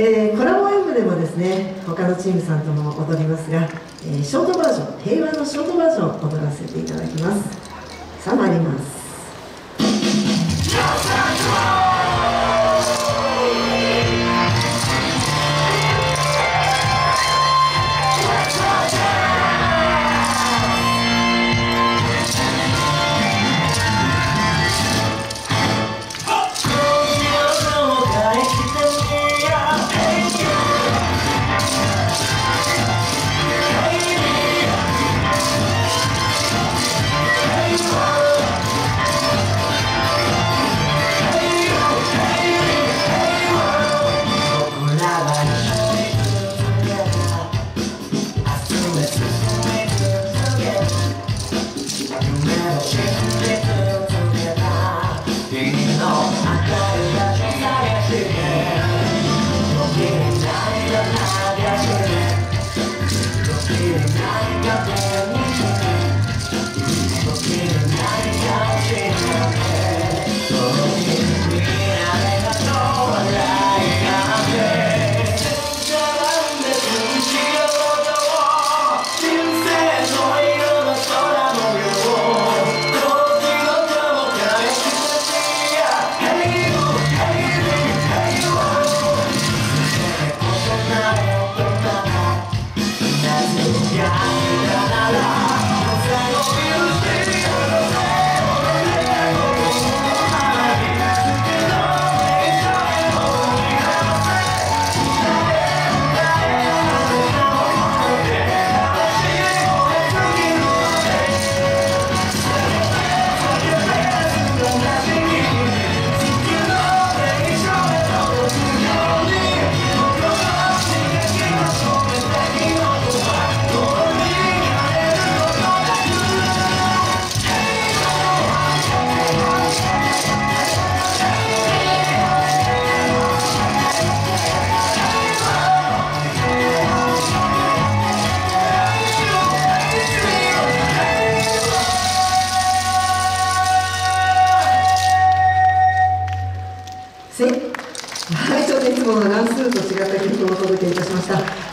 えー、コラボ演舞でもですね他のチームさんとも踊りますが、えー、ショートバージョン平和のショートバージョンを踊らせていただきます。さあ参りますはい、ちょっといつもの乱数と違った曲をお届けいたしました。